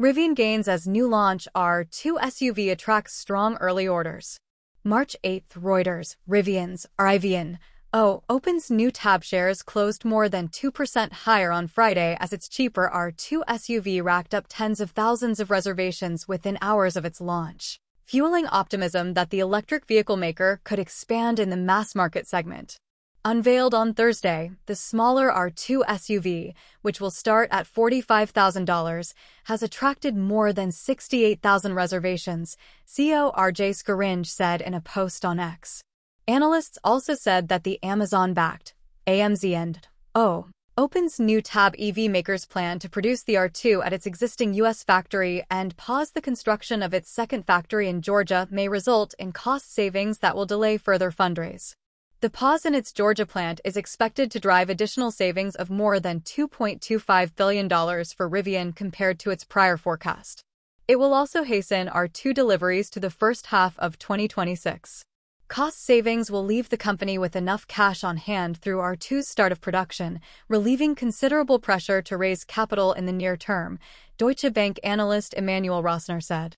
Rivian gains as new launch R2 SUV attracts strong early orders. March 8th, Reuters, Rivian's, Rivian, O, opens new tab shares closed more than 2% higher on Friday as its cheaper R2 SUV racked up tens of thousands of reservations within hours of its launch, fueling optimism that the electric vehicle maker could expand in the mass market segment. Unveiled on Thursday, the smaller R2 SUV, which will start at $45,000, has attracted more than 68,000 reservations, CEO RJ Scaringe said in a post on X. Analysts also said that the Amazon-backed AMZ and O oh, opens new Tab EV makers plan to produce the R2 at its existing U.S. factory and pause the construction of its second factory in Georgia may result in cost savings that will delay further fundraise. The pause in its Georgia plant is expected to drive additional savings of more than $2.25 billion for Rivian compared to its prior forecast. It will also hasten R2 deliveries to the first half of 2026. Cost savings will leave the company with enough cash on hand through R2's start of production, relieving considerable pressure to raise capital in the near term, Deutsche Bank analyst Emmanuel Rosner said.